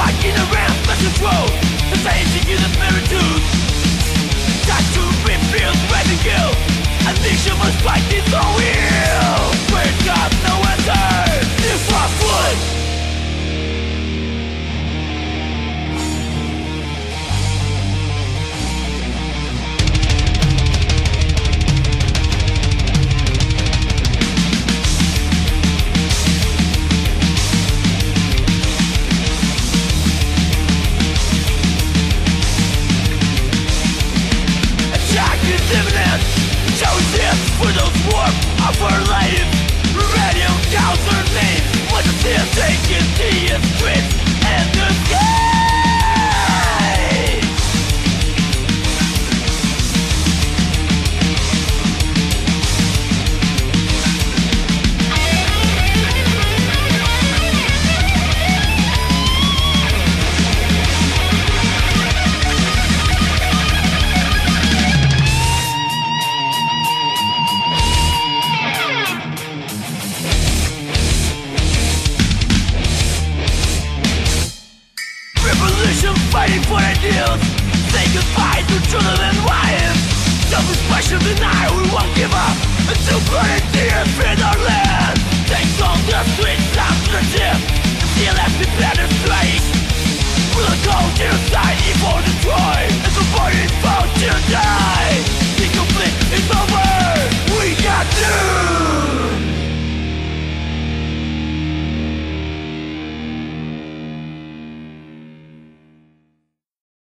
Walking around such a road The facing you the mirror tooth Tattoo reveals revenue Addiction must fight its own